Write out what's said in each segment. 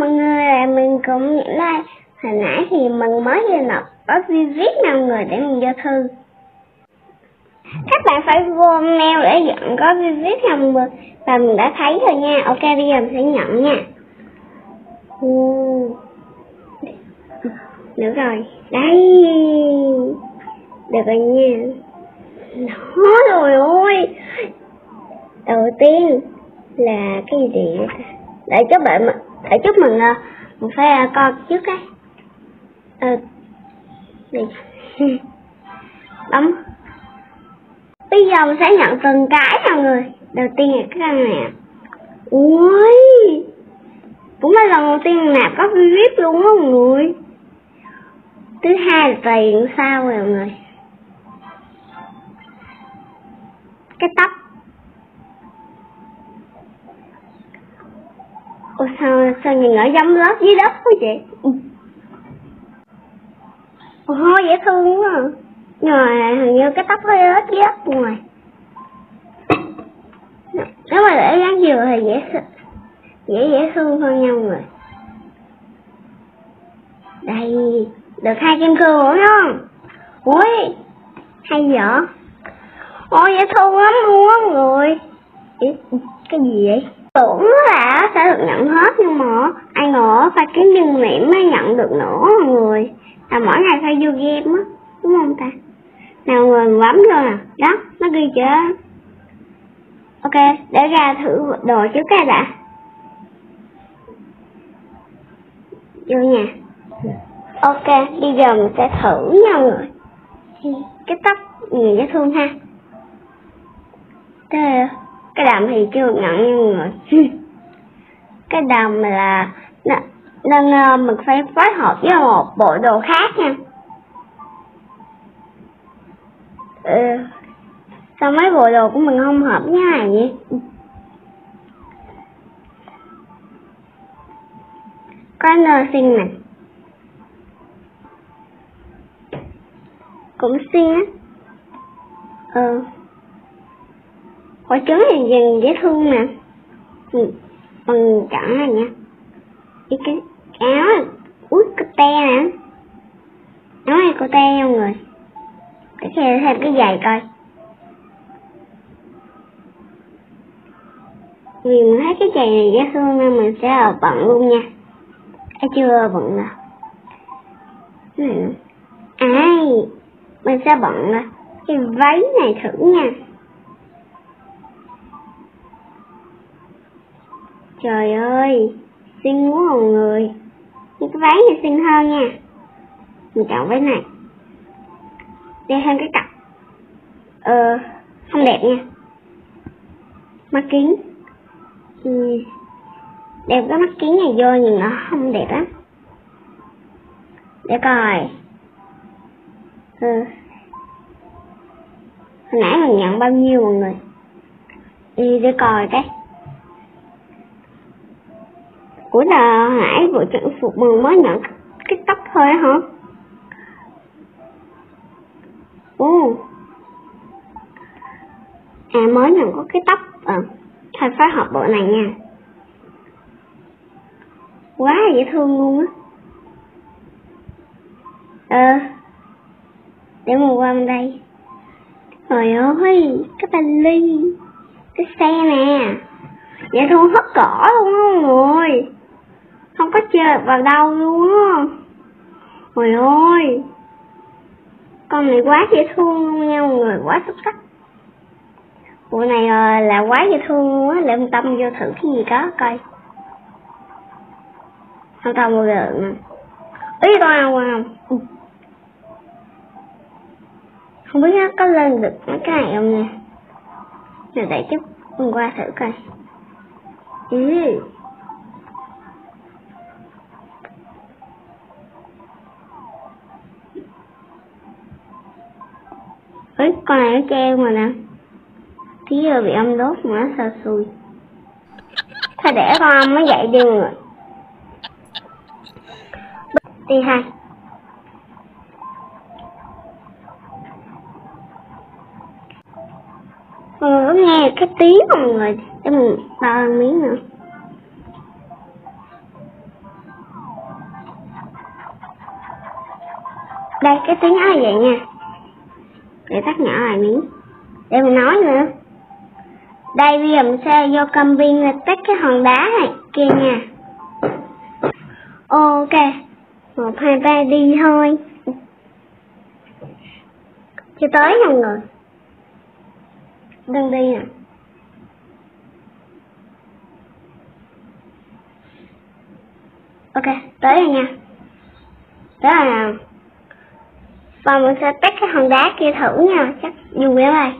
mọi người, là mình cũng nhận like. Hồi nãy thì mình mới vừa nộp có viết nào người để mình vô thư. Các bạn phải vô mail để nhận có viết nào người và mình đã thấy rồi nha. Ok, bây giờ mình sẽ nhận nha. Ừ. Được rồi, đây. Được rồi nha. Nó rồi ôi. Đầu tiên là cái gì vậy ta? Để các bạn để chúc mừng uh, mình phải ờ, uh, coi trước cái. Ờ uh, bấm. Bây giờ mình sẽ nhận từng cái mọi người. Đầu tiên là cái này, nè ui! Cũng là lần đầu tiên nạp có vip luôn á mọi người. Thứ hai là tiền sao rồi mọi người? Cái tóc. Ủa sao, sao nhìn ở giống lớp dưới đất quá vậy? Ừ. ôi dễ thương quá à. Rồi, hình như cái tóc hơi lót dưới đất ngoài Nếu mà để dáng dừa thì dễ dễ dễ thương hơn nhau người Đây, được hai kim cương rồi không? Ui, hay dở. Ôi, dễ thương lắm luôn á người Cái gì vậy? Tưởng là sẽ được nhận hết nhưng mà ai ngờ phải kiếm dương niệm mới nhận được nữa mọi người. Là mỗi ngày phải vô game á, đúng không ta? Nào người bấm vô nè. Đó, nó ghi chưa ok, để ra thử đồ trước cái đã. Vô nha. Ok bây giờ mình sẽ thử nha mọi người. Cái tóc nhìn dễ thương ha. Thế cái đầm thì chưa nhận như người. Cái đầm là nên mình phải phối hợp với một bộ đồ khác nha. Ừ. sao mấy bộ đồ của mình không hợp với này vậy? Có nơ xinh nè. Cũng xinh á. Ừ quả trứng này dần dễ thương nè ừ, bằng chọn này nha. Cái cái áo út cái te nè. Áo này có te không người? Để xem thêm cái giày coi. Vì mình thấy cái giày này dễ thương nên mình sẽ ở bận luôn nha. Thấy chưa bận à? nào ai? Mình sẽ bận rồi cái váy này thử nha. Trời ơi, xinh quá mọi người. Nhưng cái váy này xinh hơn nha. Mình chọn váy này. Đeo hơn cái cặp. Ờ, không đẹp nha. Mắt kính. Ừ. Đeo cái mắt kính này vô nhìn nó không đẹp lắm. Để coi. Ừ. Hồi nãy mình nhận bao nhiêu mọi người. Đi để coi cái của đờ Hải bộ trang phục mừng mới nhận cái tóc thôi hả? Ồ. À mới nhận có cái tóc ờ, à, thôi phải học bộ này nha. Quá dễ thương luôn á. Ờ. Để mình qua bên đây. Trời ơi, cái vali, cái xe nè. Dễ thương hết cỏ luôn á mọi người không có chơi vào đâu luôn á. Trời ơi. Con này quá dễ thương luôn nha mọi người, Quá xuất sắc. Bộ này ờ, là quá dễ thương luôn á. Để tâm vô thử cái gì đó coi. Không tao một được. Ý con nào không. Ừ. Không biết nó có lên được mấy cái này không nha để chút mình qua thử coi. Ừ con này nó treo mà nè. Tí giờ bị ông đốt mà nó sao xui. Thôi để con mới dậy đi rồi đi hai. Mọi người có nghe cái tiếng mọi người cho mình bao miếng nữa. Đây, cái tiếng nó vậy nha? Để tắt nhỏ lại miếng. Để mình nói nữa. Đây, bây giờ mình sẽ vô công viên là tắt cái hòn đá này kia nha. Ok. Một, hai, ba, đi thôi. Chưa tới nha người. Đừng đi nè. Ok, tới rồi nha. Tới rồi nào và mình sẽ tách cái hòn đá kia thử nha, chắc dù cái này.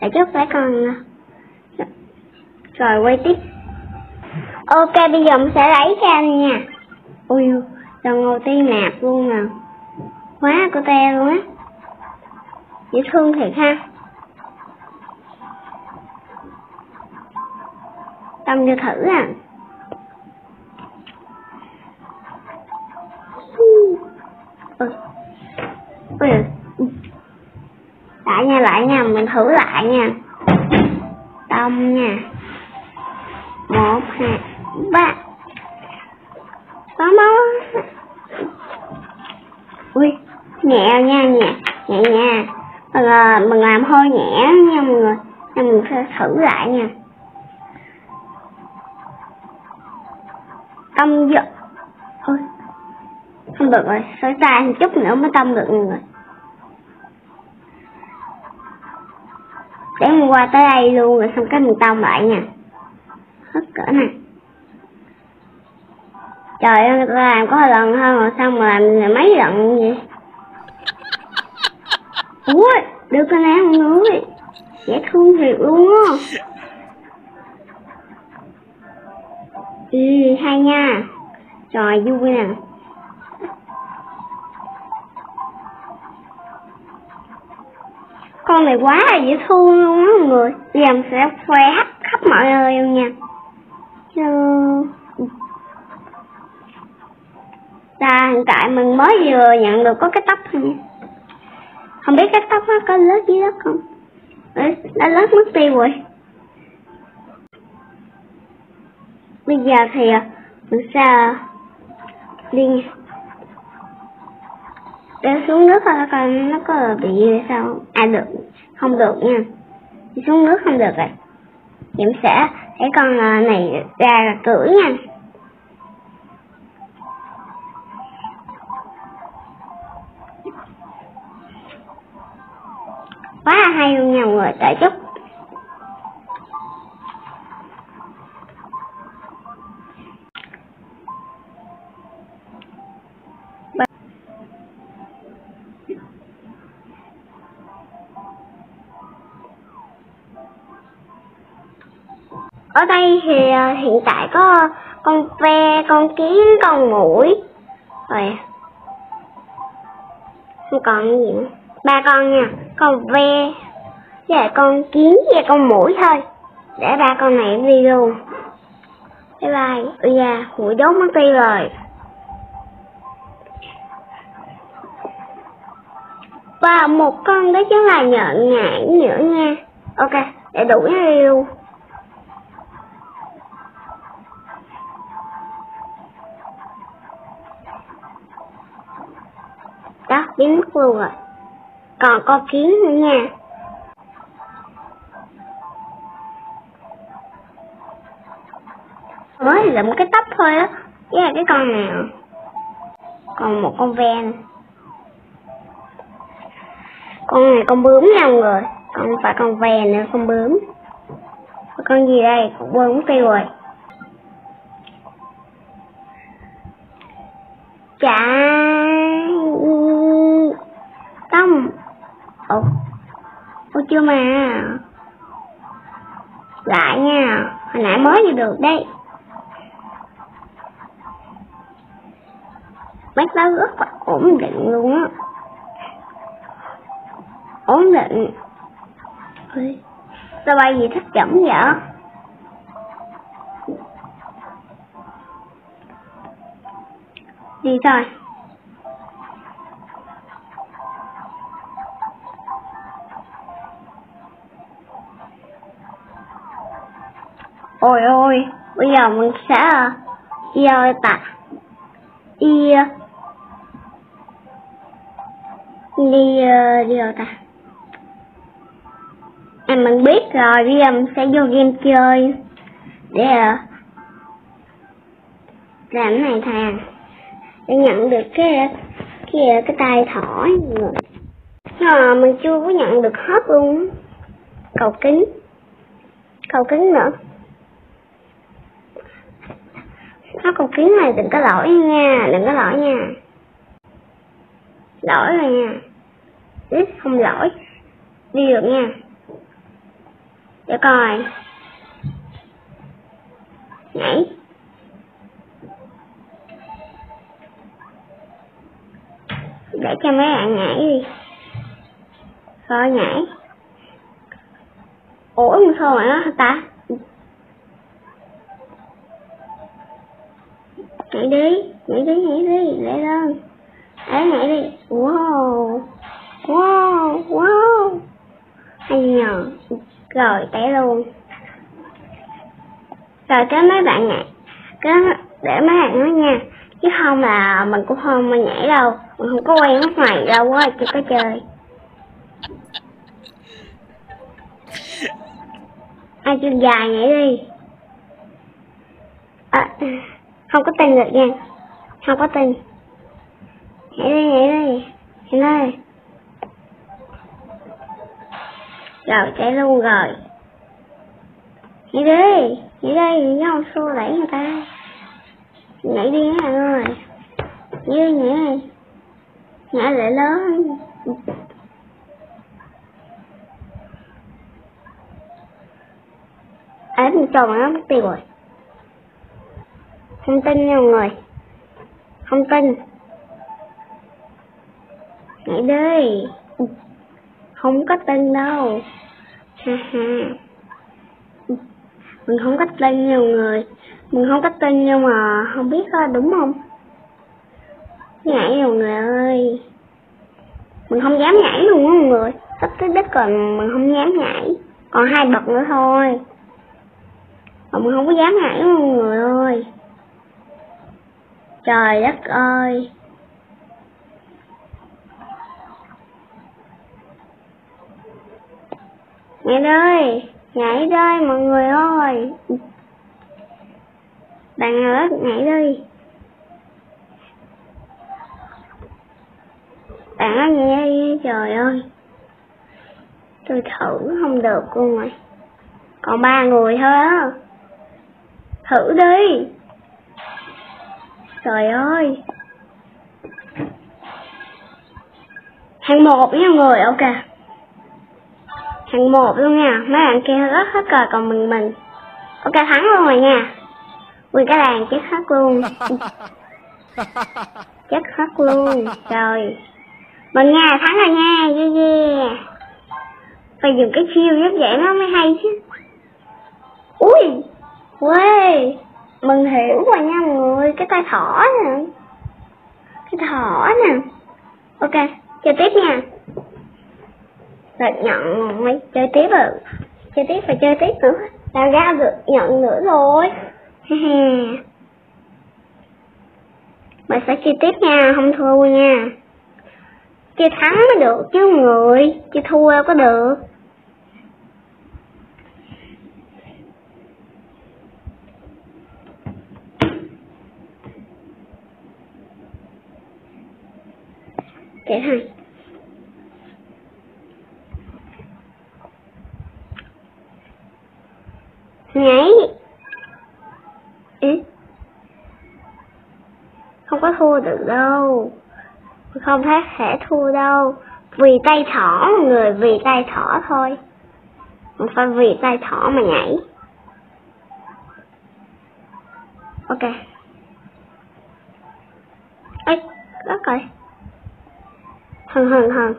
Để chút phải còn à, rồi quay tiếp. Ok, bây giờ mình sẽ lấy ra nha. Ui lần đầu tiên nạp luôn nè quá cô te luôn á. Dễ thương thiệt ha. Tâm cho thử à. Ừ. lại nha lại nha mình thử lại nha. Tâm nha. Một hai ba. Có máu ui nhẹ nha nhẹ nhẹ nha. Mình, ờ, mình làm hơi nhẹ nha mọi người. Nên mình sẽ thử lại nha. Tâm giật ôi không được rồi sửa sai một chút nữa mới tâm được mọi người. Để mình qua tới đây luôn rồi xong cái mình tông lại nha. Hết cỡ nè. trời ơi tôi làm có lần hơn rồi xong mà làm mấy lần vậy? Ui được cái này không người dễ thương thiệt luôn á. Ừ hay nha. Trời, vui nè. Con này quá là dễ thương luôn á mọi người. Bây giờ mình sẽ khoe khắp khắp mọi nơi luôn nha. Chứ... là hiện tại mình mới vừa nhận được có cái tóc thôi nha. Không biết cái tóc nó có lớp dưới đất không? Đã lớp mất tiêu rồi. Bây giờ thì, mình sẽ đi nha để xuống nước thôi, coi nó có bị sao. À được. Không được nha. Đi xuống nước không được rồi. Em sẽ thấy con à, này ra cưỡi nha. Quá là hay luôn nha mọi người. Đợi chút. Ở đây thì ờ, hiện tại có con ve, con kiến, con mũi. Rồi. Không còn gì nữa? Ba con nha. Con ve, với lại con kiến và con mũi thôi. Để ba con này video bye bye. Ui da, mũi đốt mất tiêu rồi. Và một con đó chính là nhện nhãn nữa nha. Ok, để đủ nó biến mất luôn rồi còn con kiến nữa nha. Mới lụm cái tóc thôi á. Với là cái con nào? Còn một con ven con này con bướm nha mọi người. Còn phải con ve nữa, con bướm. Con gì đây? Con bướm tiêu rồi. Chà Tâm Ồ mà? Lại nha, Hồi nãy mới vô được đây. Mấy đó rất là ổn định luôn á. Ổn định. Sao bay gì thích chậm vậy? Đi thôi. Ôi ôi bây giờ mình sẽ uh, yêu tạ yêu, đi uh, đi đâu ta? Em mình biết rồi, bây giờ mình sẽ vô game chơi. Để uh, làm này thà. Để nhận được cái kia cái tay thỏ người. Mà mình chưa có nhận được hết luôn. Cầu kính. Cầu kính nữa. Nó con kiến này đừng có lỗi nha, đừng có lỗi nha. Lỗi rồi nha. Ít không lỗi. Đi được nha. Để coi. Nhảy. Để cho mấy bạn nhảy đi. Rồi nhảy. Ủa mà sao mà nó hả ta? Nhảy đi nhảy đi nhảy đi lại lên. Đấy nhảy đi. Wow wow wow. Hay nhờ rồi té luôn. Rồi cái mấy bạn nhảy cái để mấy bạn nói nha. Chứ không là mình cũng không mà nhảy đâu. Mình không có quen mắt ngoài đâu á chỉ có chơi. Ai chân dài nhảy đi. À, không có tin được nha không có tin nhảy đi nhảy đi. Nhảy đi. Rồi, chạy luôn rồi. Nhảy đi. Nhảy đi nhau xô đẩy người ta. Nhảy đi nha ơi? Nhảy đi nhảy đi. Nhảy lại lớn. Ấy mình tròn nó mất tiêu rồi không tin nhiều người. Không tin. Nhảy đi. Không có tin đâu. Ha ha. Mình không có tin nhiều người. Mình không có tin nhưng mà không biết có đúng không? Nhảy nhiều người ơi. Mình không dám nhảy luôn á mọi người. Sắp tới đích còn mình không dám nhảy. Còn hai bậc nữa thôi. Mà mình không có dám nhảy luôn mọi người ơi trời đất ơi. Nhảy đi nhảy đi mọi người ơi. Bạn nào đó nhảy đi. Bạn nó nhảy đi, trời ơi. Tôi thử không được luôn rồi. Còn ba người thôi á. Thử đi trời ơi. Hàng một nha người ok. Hàng một luôn nha. Mấy bạn kia rất hết cờ còn mình mình. Ok thắng luôn rồi nha. Nguyên cái làng chết hết luôn. Chết hết luôn. Trời. Mình nha thắng rồi nha. Yeah yeah. Phải dùng cái chiêu rất vậy nó mới hay chứ. Ui. Quê mình hiểu rồi nha mọi người, cái tay thỏ nè. Cái thỏ nè. Ok, chơi tiếp nha. Rồi, nhận mấy, chơi tiếp rồi. Chơi tiếp phải chơi tiếp nữa. Đã ra được, nhận nữa rồi. Mình sẽ chơi tiếp nha, không thua nha. Chơi thắng mới được chứ người, chơi thua có được. Kể hai. Nhảy. Ê? không có thua được đâu. Không thể sẽ thua đâu. Vì tay thỏ, người vì tay thỏ thôi. Không phải vì tay thỏ mà nhảy. Ok. Ê rất rồi hằng hằng hằng.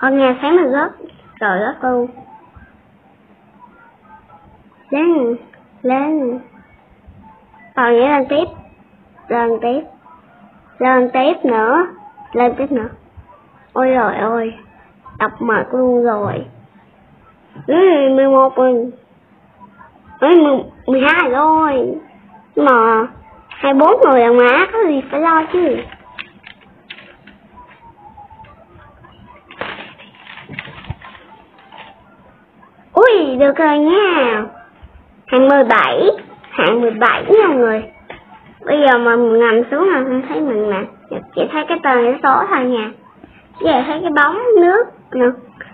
Con nghe sáng là rớt. Rồi rớt luôn lên lên. Còn nghĩa lên tiếp. Lên tiếp. Lên tiếp nữa. Lên tiếp nữa. Ôi rồi ôi. Đọc mệt luôn rồi. Ừ, mười một rồi. Ấy mười hai rồi. Mà hai bốn người là má, có gì phải lo chứ. Ui, được rồi nha. hạng mười bảy hạng mười bảy nha mọi người. Bây giờ mà mình nằm xuống là không thấy mình nè, chỉ thấy cái tờ cái số thôi nha. Giờ thấy cái bóng nước nè,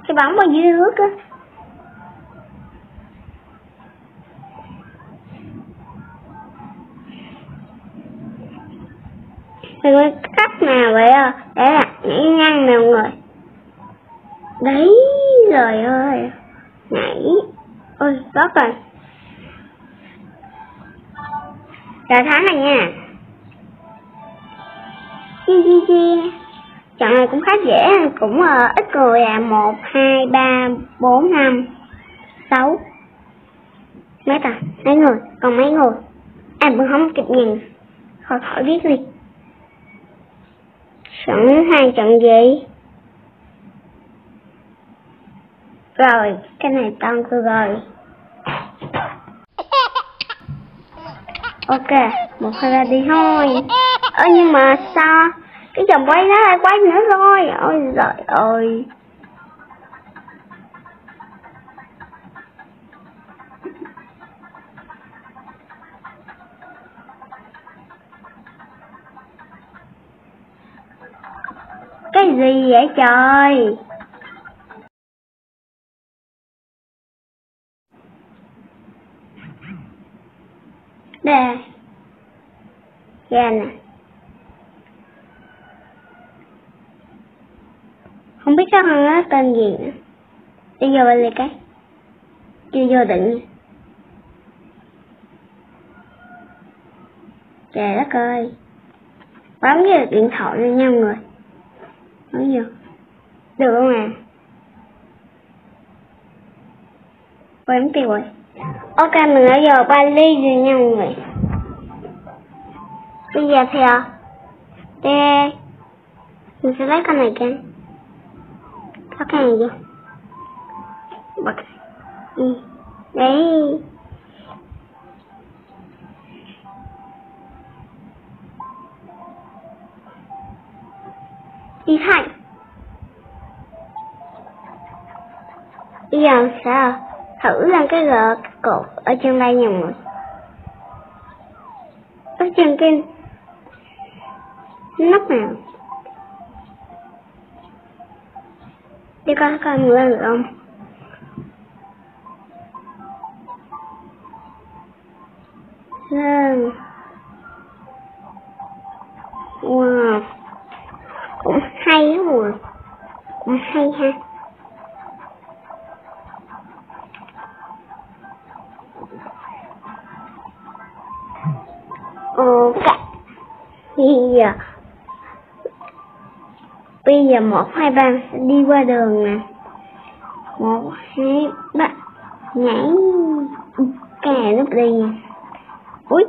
cái bóng ở dưới nước á. Mình có cắt nào vậy à? Để là nhảy ngang nè mọi người Đấy rồi ơi. Nhảy. Ôi rớt rồi. Rồi thắng này nha. Chi chi chi. Trận này cũng khá dễ Cũng uh, ít người à. Một hai ba bốn năm sáu. Mấy ta? Mấy người? Còn mấy người? À mình không kịp nhìn. Khỏi khỏi biết đi sẵn hai trận gì? Rồi, cái này tăng tôi rồi. Ok, một hai ba đi thôi. Ơ, nhưng mà sao? Cái vòng quay nó lại quay nữa rồi. Ôi giời ơi. Gì vậy trời? Đây Ra nè. Không biết cái con nó tên gì nữa. Đi vô bên đây cái. Chưa vô định Trời đất ơi. Bấm cái điện thoại lên nha mọi người. Nói gì? Được không à? Quán tiêu rồi. Ok, mình đã giờ ba ly rồi nha mọi người. Bây giờ thì ờ, à Đây Mình sẽ lấy con này kìa. Có cái này kìa Bật. Ừ. Đấy. Đi Hạnh. Đi làm sao? Thử làm cái gờ cột ở trên đây nha mọi người. Ở trên cái nắp nào? Đi coi coi lên được không? Lên. Wow hay á mà hay ha. Ok à, bây giờ bây giờ một hai ba đi qua đường nè. Một, hai, ba, nhảy. Kè nút lúc đi. Nha ui.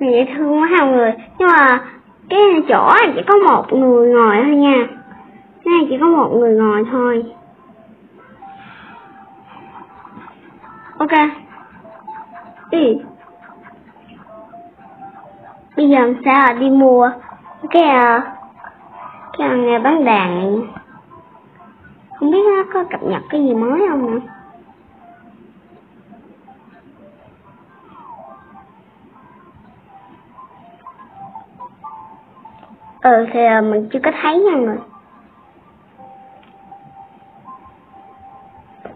Dễ thương quá hai người nhưng mà cái chỗ chỉ có một người ngồi thôi nha. Cái này chỉ có một người ngồi thôi. Ok. Ừ bây giờ làm sao à? đi mua cái à, cái nghe bán đàn. Này không biết nó có cập nhật cái gì mới không nữa. Ừ thì à, mình chưa có thấy nha người.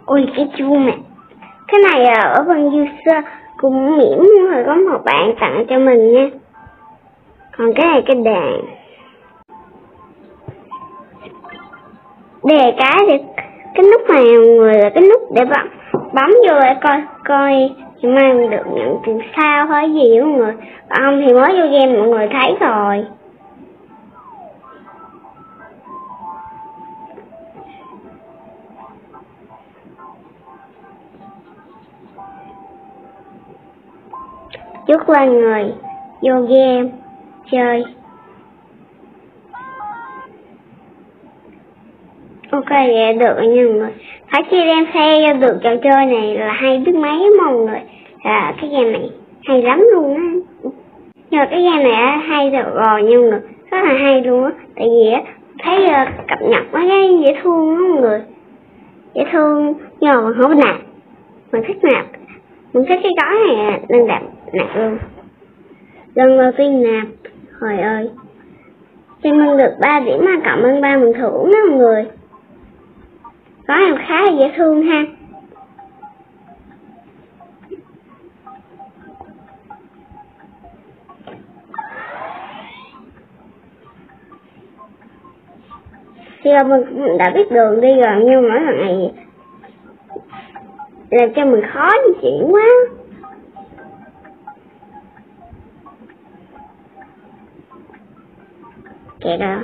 Ui cái chuông nè Cái này à, ở bên user cũng miễn rồi có một bạn tặng cho mình nha. Còn cái này cái đèn, Đề cái thì cái nút này người là cái nút để bấm bấm vô để coi coi thì mang được nhận từ sao hay gì mọi người. Còn không thì mới vô game mọi người thấy rồi. Chút là người vô game chơi. Ok vậy được nhưng mà người phải chia đem xe cho được trò chơi này là hay biết mấy mọi người. À, cái game này hay lắm luôn á. Nhưng mà cái game này á, hay được rồi nhưng mà rất là hay luôn á. Tại vì á thấy uh, cập nhật mấy cái dễ thương á mọi người. Dễ thương nhưng mà mình không nạp. Mình thích nạp. Mình thích cái gói này à, nên nạp nặng luôn lần đầu tiên nạp hồi ơi. Xin mừng được 3 điểm mà cảm ơn ba mừng thưởng đó, mọi người. Có em khá là dễ thương ha. Thì là mình đã biết đường đi rồi, nhưng mà lần này làm cho mình khó di chuyển quá. Kẹt đó,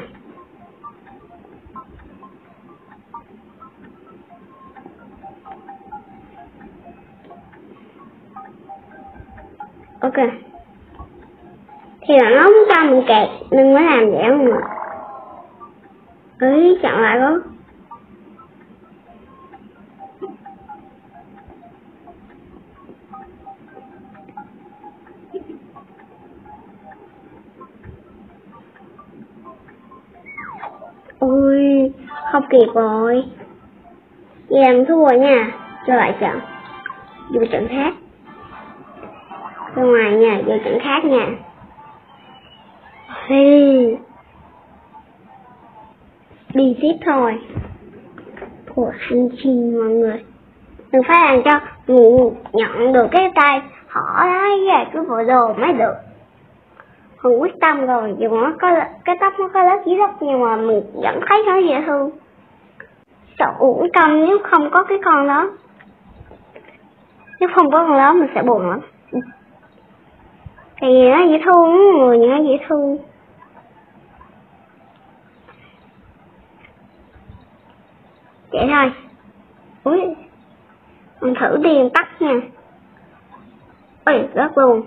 ok. Thì là nó không cho mình kẹt nên mới làm vậy không ạ? Ấy chọn lại có ôi không kịp rồi. Em thua nha. Cho lại trận. Vô trận khác. Ra ngoài nha vô trận khác nha. Hey. đi tiếp thôi. Của hành trình mọi người. Đừng phải làm cho. Ngủ nhận được cái tay. Họ đấy, về bộ đồ mới được mình quyết tâm rồi, dù nó có cái tóc nó có lớp dưới đất nhưng mà mình vẫn thấy nó dễ thương sợ uổng công nếu không có cái con đó, nếu không có con đó mình sẽ buồn lắm. Thì nó dễ thương, người nó dễ thương. Vậy thôi. Ui mình thử điền tắt nha. Ui rớt luôn.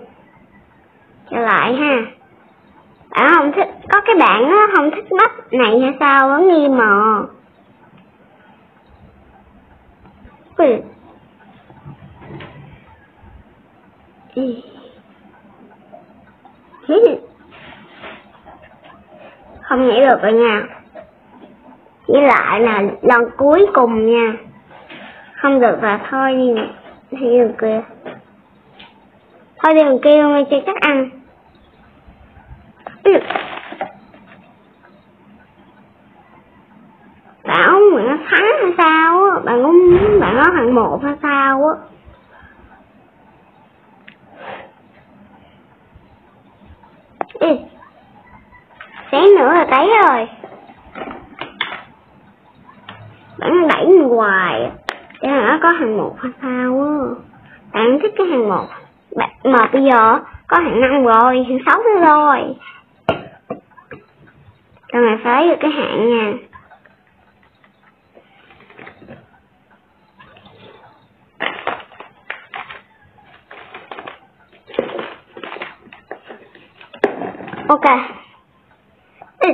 Trở lại ha bạn không thích. Có cái bạn nó không thích mắt này hay sao nó nghi mờ. Ui. Không nghĩ được rồi nha. Với lại là lần cuối cùng nha. Không được là thôi đi đi đường kia. Thôi đường kia ngay chơi chắc ăn bảo bạn nó thắng hay sao á bạn có bạn có thằng một hay sao á. Ê, xé nữa là thấy rồi. Bạn đẩy mình hoài. Để nó có hàng một hay sao á. Bạn thích cái hàng một. Mà bây giờ có hàng năm rồi hàng sáu rồi cho mày phá được cái hạn nha? Ok. Ừ.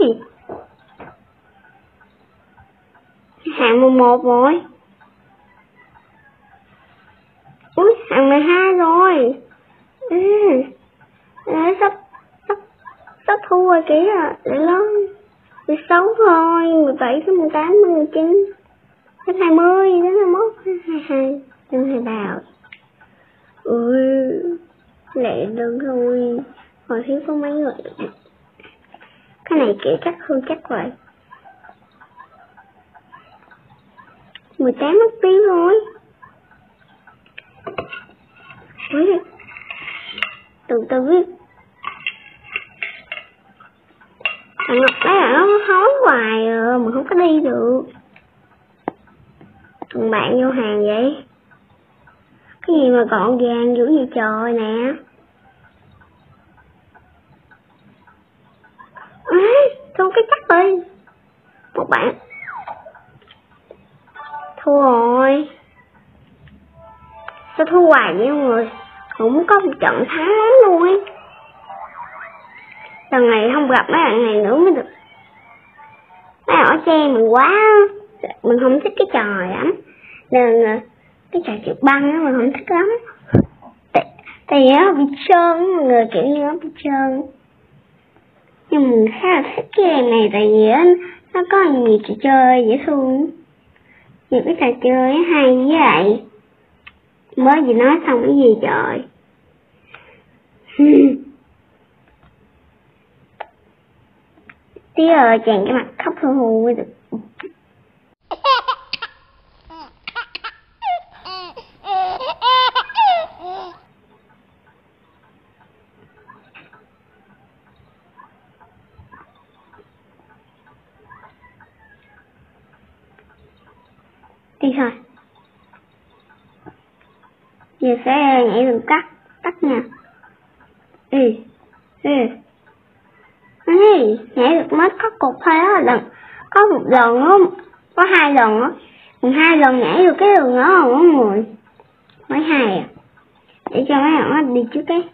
gì? Hạng mười một rồi. Ui hạng mười hai rồi. Ừ. Sắp sắp sắp thu rồi kìa. Để lớn mười sáu thôi, mười bảy tới mười tám, mười chín. Đến hai mươi, đến hai mốt, hai hai, đến hai ba ui lệ đơn thôi hồi thiếu có mấy người. Cái này kiểu chắc hơn chắc vậy 18 mất tiếng rồi từ từ viết Thằng Ngọc đấy là nó hối hoài rồi mà không có đi được. Thằng bạn vô hàng vậy? Cái gì mà gọn gàng dữ vậy trời nè? À, cái chắc đi. Một bạn Thua rồi Sao thua hoài vậy mọi người? Cũng có một trận thắng lắm luôn ấy. Lần này không gặp mấy bạn này nữa mới được. Mấy bạn ở trên mình quá, mình không thích cái trò này lắm. Nên cái trò trượt băng á, mình không thích lắm. Tại tại vì nó bị trơn mọi người, kiểu như nó bị trơn. Nhưng mình khá là thích cái game này tại vì nó có nhiều trò chơi dễ thương những cái trò chơi hay với lại mới gì nói xong cái gì trời? Tí rồi chàng cái mặt khóc hù hù được đi thôi giờ sẽ nhảy đường cắt cắt nha. Ê ê. Ê, nhảy được mất có cục thôi á lần có một lần á có hai lần á. Hai lần nhảy được cái đường đó rồi mọi người. Mới hai à. Để cho mấy bạn đi trước cái.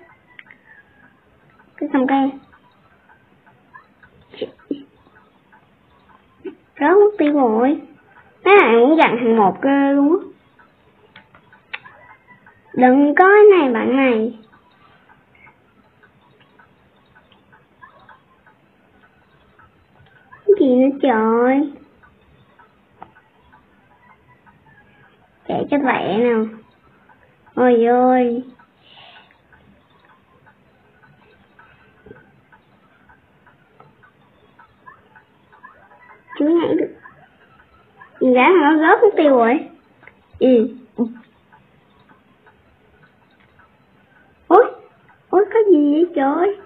Cái xong cây rớt mất tiêu rồi. Mấy bạn muốn dặn thằng một cơ luôn á đừng có này bạn này. Cái gì nữa trời? Chạy cho vậy nào. Ôi ôi chú nhảy được nhìn nó rớt mất tiêu rồi. Ừ ôi ôi có gì vậy trời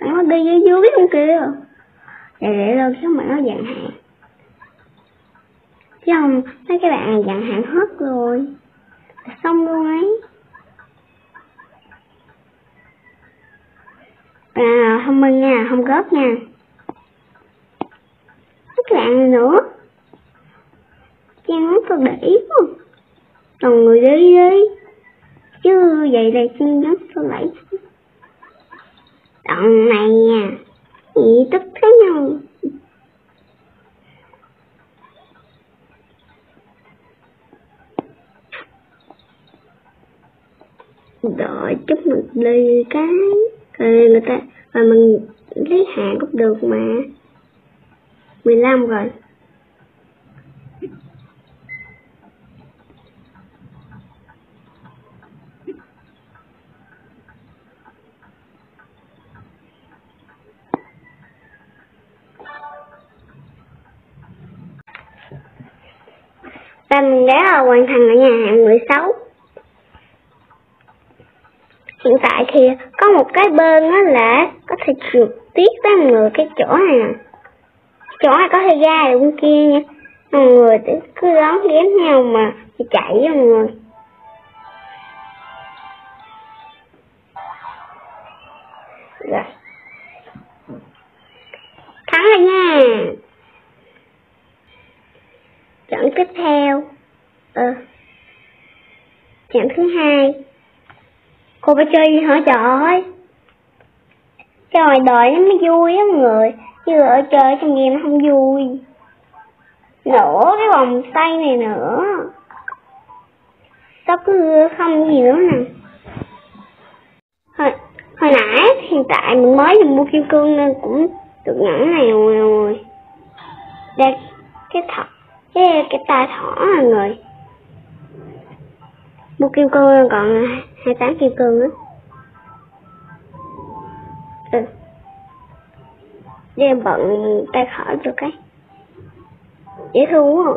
nó đi dưới dưới không kìa. Để để lên số mà nó dặn hạn chứ không mấy cái bạn này dặn hạn hết rồi. Xong luôn ấy. À không minh nha, không góp nha. Mấy cái bạn này nữa. Trang muốn tôi để ý không Còn người đi đi. Chứ vậy là xin nhắn tôi lấy. Đoạn này à. Ý tức thế nào? Đợi chút mình đi cái. Rồi người ta rồi mình lấy hàng cũng được mà. 15 rồi. Và mình đã hoàn thành ở nhà hàng 16 hiện tại thì có một cái bên đó là có thể trượt tiết tới người cái chỗ này nè. Chỗ này có thể ra được bên kia nha. Mọi người cứ đón ghém nhau mà chạy với mọi người. Rồi. Thắng rồi nha trận tiếp theo. Ờ. Trận thứ hai. Cô phải chơi gì hả trời Trời đời nó mới vui á mọi người. Chứ ở chơi trong game nó không vui. Nữa cái vòng tay này nữa. Sao cứ không gì nữa nè. Hồi, hồi nãy hiện tại mình mới dùng mua kim cương nên cũng được nhẫn này rồi rồi đây cái thật cái cái tai thỏ à người. Mua kim cương còn hai tám kim cương á ừ. Đi bận tay khỏi cho cái. Dễ thương quá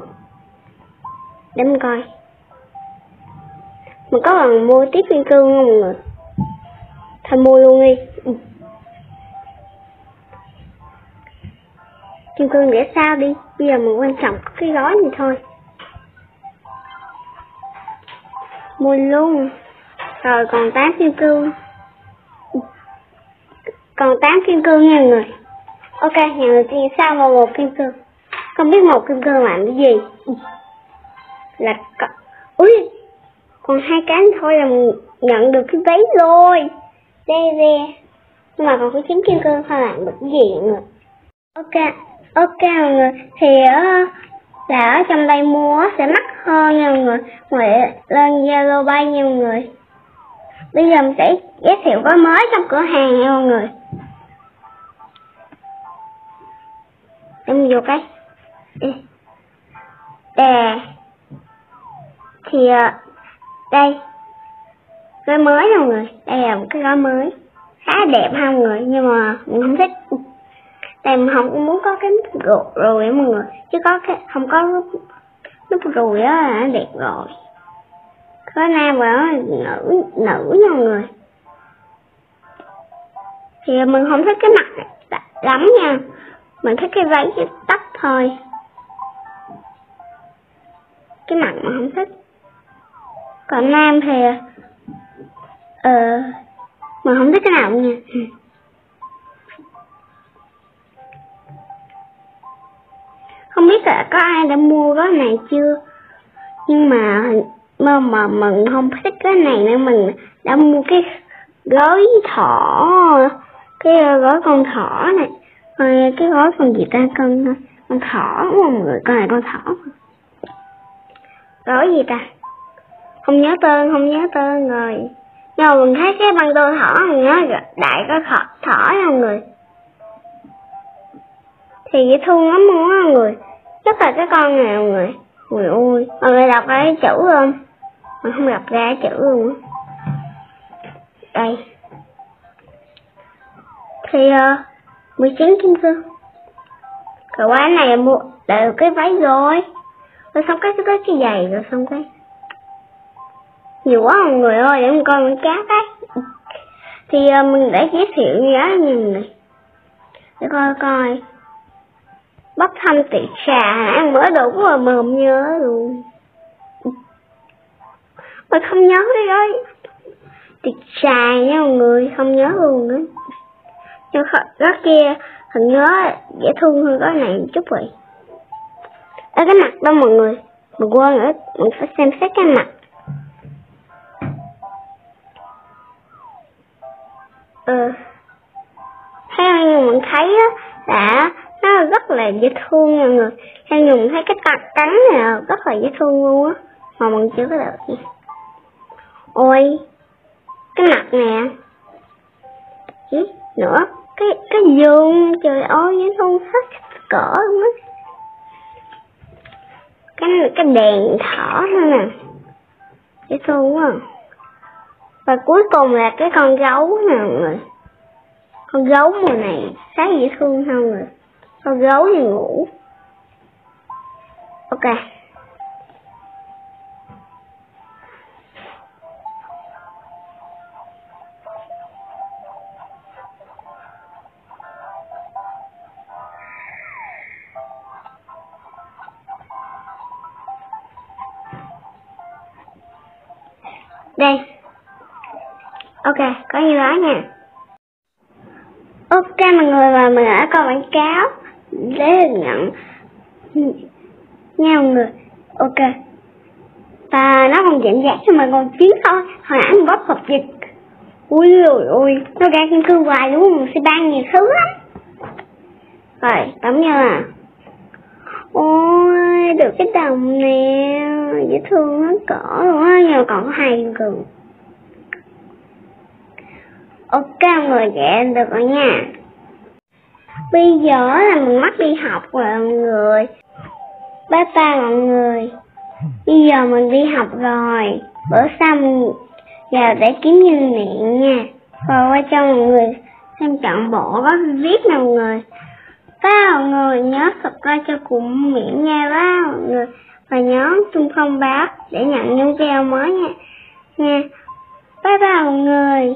để mình coi. Mình có cần mua tiếp kim cương không mọi người? Thôi mua luôn đi. Ừ. kim cương để sao đi. Bây giờ mình quan trọng cái gói này thôi. Mua luôn rồi, còn 8 kim cương. Còn 8 kim cương nha người. Ok, nhà người tiên sao vào một kim cương. Không biết một kim cương làm cái gì. Là ui còn hai cánh thôi là nhận được cái váy rồi. Đây nè nhưng mà còn có chín kim cương thôi, làm được cái gì nữa ok mọi người, thì ở là ở trong đây mua sẽ mắc hơn nha mọi người mọi lên zalo bay nha mọi người. Bây giờ mình sẽ giới thiệu gói mới trong cửa hàng nha mọi người. Em vô cái. Đè thì ờ, đây. Gói mới nha mọi người, đây là một cái gói mới. Khá đẹp ha mọi người, nhưng mà mình không thích em mình không muốn có cái nút rồi á, mọi người. Chứ có cái không có nút rồi á là đẹp rồi. Có nam và nữ nữ nha mọi người. Thì mình không thích cái mặt lắm nha. Mình thích cái váy, cái tóc thôi. Cái mặt mà không thích. Còn nam thì ờ mình không thích cái nào nha. không biết là có ai đã mua gói này chưa? Nhưng mà mà mà mình không thích cái này nên mình đã mua cái gói thỏ, cái gói con thỏ này. Rồi cái gói con gì ta? Con con thỏ mọi người con này con thỏ. Gói gì ta? Không nhớ tên, không nhớ tên rồi. Nhưng mà mình thấy cái băng tô thỏ mình nhớ đại có thỏ thỏ nha mọi người. Thì dễ thương lắm luôn á mọi người chắc là cái con nào mọi người ui. Mọi người đọc cái chữ không? Mình không đọc ra chữ luôn đây. Thì ờ, uh, 19 kim cương. Cái quán này mua đều cái váy rồi. Rồi xong cái cái cái giày rồi xong cái. Nhiều quá mọi người ơi để mình coi con cá cái. Thì uh, mình để giới thiệu nhớ nhìn này. Để coi coi bắp thăm tiệc trà, ăn mới đủ rồi mà không nhớ luôn. Mà không nhớ đi ơi. Tiệc trà nha mọi người, không nhớ luôn nữa nhưng đó kia, hình nhớ dễ thương hơn cái này một chút vậy ở cái mặt đó mọi người mình quên nữa, mình phải xem xét cái mặt. Ừ theo như mình thấy á là nó rất là dễ thương nha mọi người. Theo dùng thấy cái tạc cắn này rất là dễ thương luôn á. Mà mình chưa có được gì ôi cái mặt nè. Ý, nữa cái cái giường trời ơi dễ thương hết cỡ luôn á. Cái cái đèn thỏ nữa nè. Dễ thương quá à. và cuối cùng là cái con gấu nè mọi người. Con gấu mùa này khá dễ thương không rồi con gấu thì ngủ? Ok. Đây. Ok, có như đó nha. Ok, mọi người và mình đã coi quảng cáo dễ nhận nhau người, ok. Và nó còn giảm giá cho mà còn chiến thôi. Hồi nãy mình bóp hộp dịch. Ui ui ui. Nó ra chung cư hoài đúng không sẽ ban nhiều thứ lắm. Rồi tấm như à ôi, được cái đồng nè. Dễ thương nó cỡ luôn á nhưng mà còn có hai gần ok, mọi người, vậy được rồi nha bây giờ là mình mất đi học rồi, mọi người. Bye bye mọi người. Bây giờ mình đi học rồi. Bữa sau mình vào để kiếm nhân miệng nha. Rồi qua cho mọi người xem trọn bộ có viết nè mọi người. Bye mọi người, nhớ subscribe cho cùng miệng nha bye mọi người. Và nhớ chung thông báo để nhận những video mới nha. Nha. Bye bye mọi người.